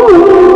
Ooh.